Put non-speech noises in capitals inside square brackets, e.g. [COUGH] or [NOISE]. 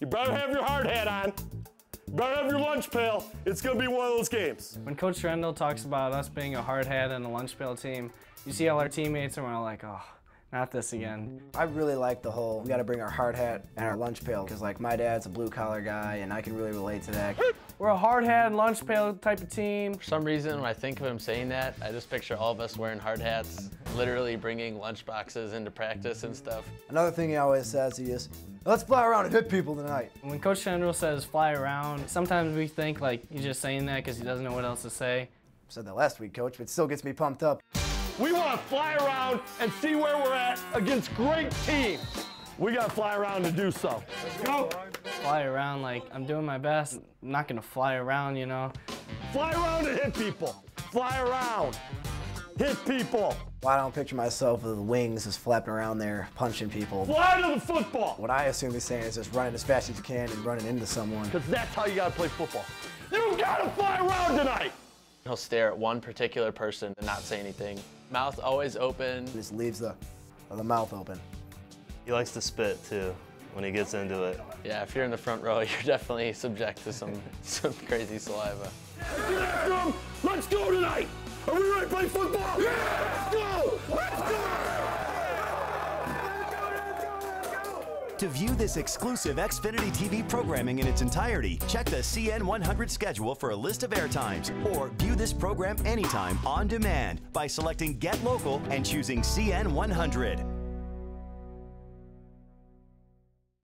You better have your hard hat on. You better have your lunch pail. It's to be one of those games. When Coach Drendel talks about us being a hard hat and a lunch pail team, you see all our teammates and we're all like, oh, not this again. I really like the whole, we gotta bring our hard hat and our lunch pail, because like my dad's a blue collar guy and I can really relate to that. We're a hard hat and lunch pail type of team. For some reason, when I think of him saying that, I just picture all of us wearing hard hats, literally bringing lunch boxes into practice and stuff. Another thing he always says, he is, let's fly around and hit people tonight. When Coach Drendel says fly around, sometimes we think like he's just saying that because he doesn't know what else to say. Said that last week, coach, but it still gets me pumped up. We want to fly around and see where we're at against great teams. We got to fly around to do so. Let's go. Fly around like I'm doing my best. I'm not gonna fly around, you know. Fly around and hit people. Fly around. Hit people. Well, I don't picture myself with the wings just flapping around there, punching people. Fly to the football. What I assume he's saying is just running as fast as you can and running into someone. Because that's how you got to play football. You got to fly around tonight. He'll stare at one particular person and not say anything. Mouth always open. Just leaves the, the mouth open. He likes to spit too when he gets into it. Yeah, if you're in the front row, [LAUGHS] you're definitely subject to some, [LAUGHS] some crazy saliva. Get after him. Let's go tonight. Are we ready to play football? To view this exclusive Xfinity TV programming in its entirety, check the CN100 schedule for a list of airtimes, or view this program anytime on demand by selecting Get Local and choosing CN100.